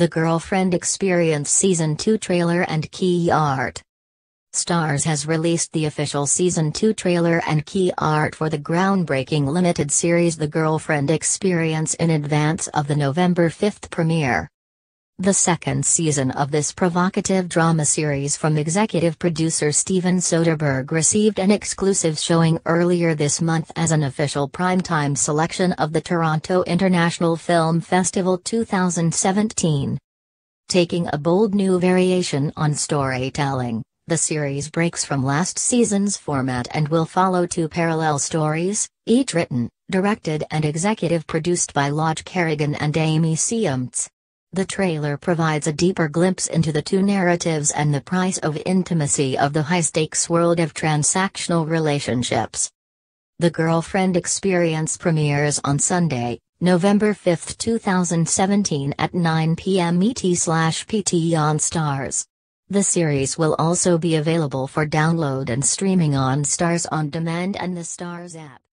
The Girlfriend Experience Season 2 trailer and key art. Starz has released the official Season 2 trailer and key art for the groundbreaking limited series The Girlfriend Experience in advance of the November 5th premiere. The second season of this provocative drama series from executive producer Steven Soderbergh received an exclusive showing earlier this month as an official primetime selection of the Toronto International Film Festival 2017. Taking a bold new variation on storytelling, the series breaks from last season's format and will follow two parallel stories, each written, directed and executive produced by Lodge Kerrigan and Amy Seimetz. The trailer provides a deeper glimpse into the two narratives and the price of intimacy of the high stakes world of transactional relationships. The Girlfriend Experience premieres on Sunday, November 5, 2017 at 9 p.m. ET/PT on Starz. The series will also be available for download and streaming on Starz on Demand and the Starz app.